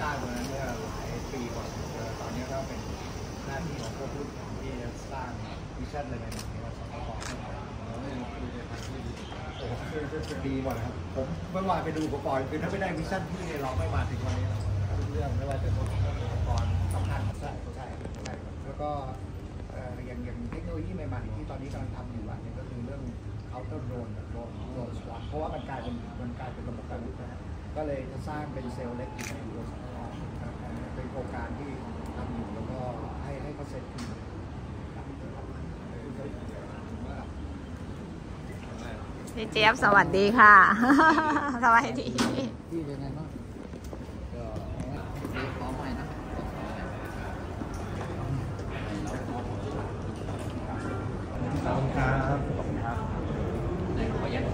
สร้างตรงนั้นเมื่อหลายปีก่อนเออตอนนี้ก็เป็นหน้าที่ของพวกรุ่นหลังที่จะสร้าง vision อะไรใหม่ๆให้กับสปปนมาเราไม่ดูในทางที่ดีโอ้โหดีหมดครับ ผมเมื่อวานไปดูอุปกรณ์คือถ้าไม่ได้ vision พี่เนี่ยเราไม่มาถึงวันนี้หรอกทุกเรื่องไม่ว่าจะเป็นอุปกรณ์สำคัญใช่ใช่ใช่แล้วก็อย่างอย่างเทคโนโลยีใหม่ๆที่ตอนนี้กำลังทำอยู่อันหนึ่งก็คือเรื่อง counter drone กับ drone drone swarm เพราะว่ามันกลายเป็นมันกลายเป็นระบบอาวุธนะฮะก็เลยจะสร้างเป็นเซลล์เล็กอยู่ในตัวสปอเป็น ครงการที่ทำอยู่แล้วก็ให้ให้เขาเสร็จขึ้นครับพี่เจี๊ยบสวัสดีค่ะ สวัสดี ที่เป็นไงบ้างก็มีพร้อมใหม่นะ ขอบคุณครับขอบคุณครับ ในขอยัน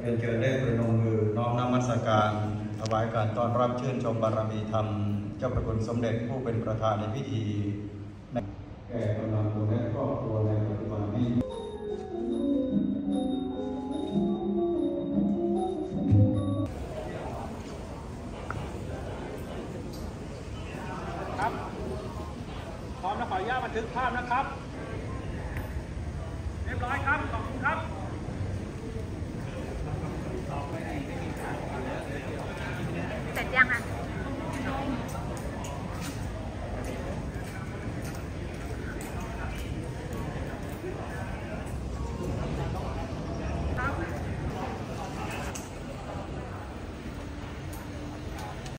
เรียนเชิญได้ประนมมือน้อมนมัสการถวายการต้อนรับเชื่นชมบารมีธรรม เจ้าประคุณสมเด็จผู้เป็นประธานในพิธีแก่กำลังพลและครอบครัวในปัจจุบันนี้ครับ พร้อมแล้วขออนุญาตบันทึกภาพนะครับ เสร็จยังอะ